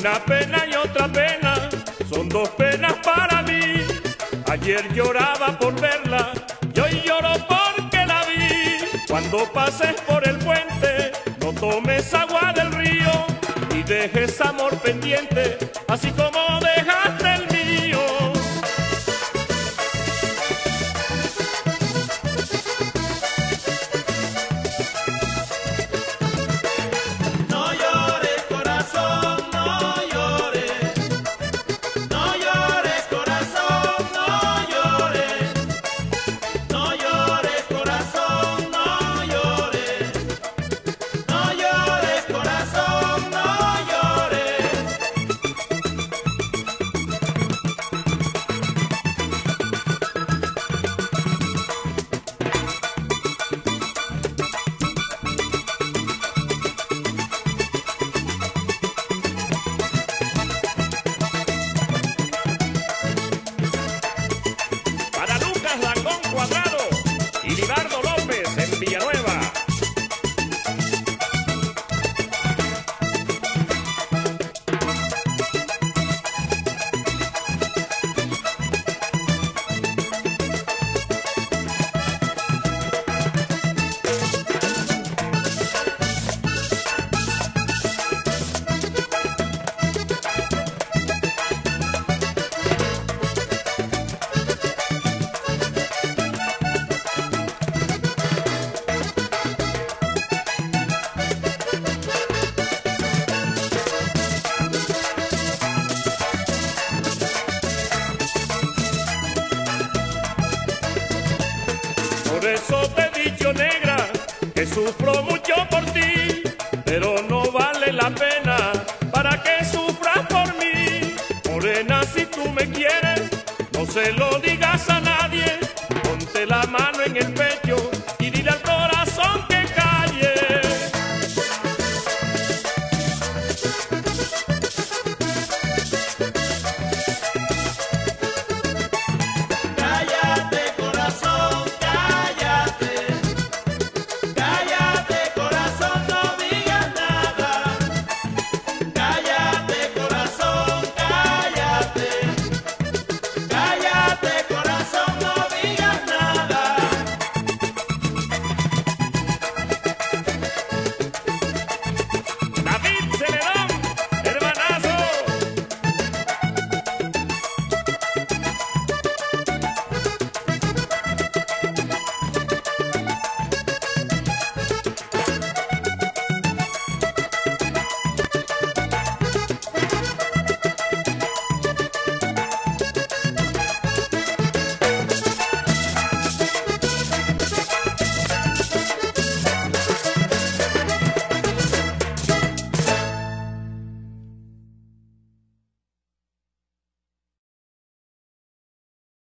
Una pena y otra pena, dos penas para mí. Ayer lloraba por verla y hoy lloro porque la vi. Cuando pases por el puente, no tomes agua del río y dejes amor pendiente, así como dejaste eso te he dicho, negra, que sufro mucho por ti, pero no vale la pena para que sufras por mí. Morena, si tú me quieres, no se lo digas a